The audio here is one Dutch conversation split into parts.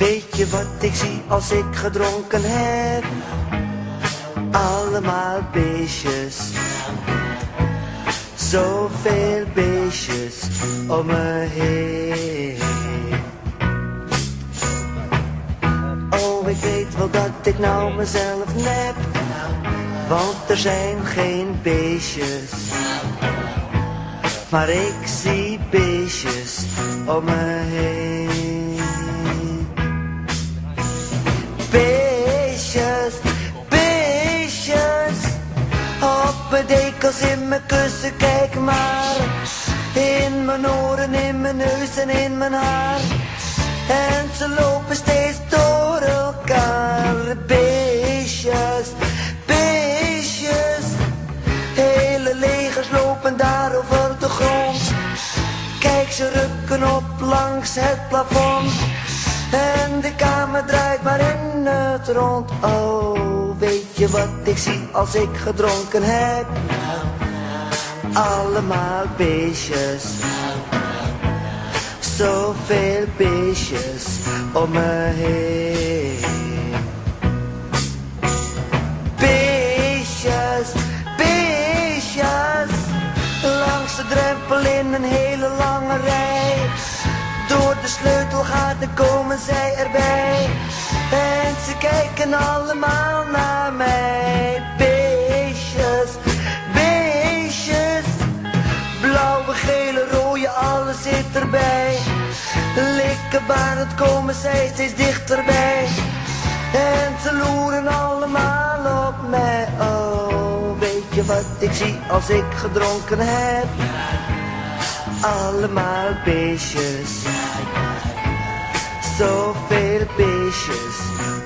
Weet je wat ik zie als ik gedronken heb? Allemaal beestjes. Zoveel beestjes om me heen. Oh, ik weet wel dat ik nou mezelf nep. Want er zijn geen beestjes. Maar ik zie beestjes om me heen. Mijn dekels, in mijn kussen, kijk maar. In mijn oren, in mijn neus en in mijn haar. En ze lopen steeds door elkaar. Beestjes, beestjes. Hele legers lopen daar over de grond. Kijk, ze rukken op langs het plafond. En de kamer draait maar in het rond. Oh, je wat ik zie als ik gedronken heb? Allemaal beestjes. Zoveel beestjes om me heen. Beestjes, beestjes. Langs de drempel in een hele lange rij. Door de sleutelgaten komen zij erbij. En ze kijken allemaal het komen zij steeds dichterbij. En ze loeren allemaal op mij. Oh, weet je wat ik zie als ik gedronken heb? Allemaal beestjes. Zoveel beestjes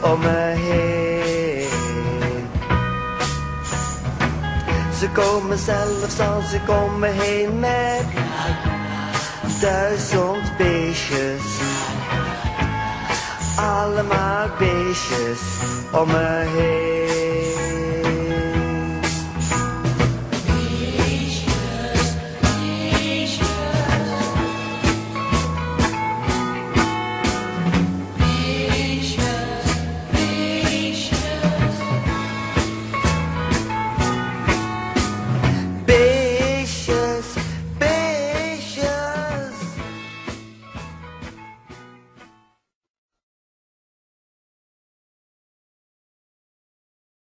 om me heen. Ze komen zelfs als ik om me heen met duizend beestjes. Beestjes om me heen.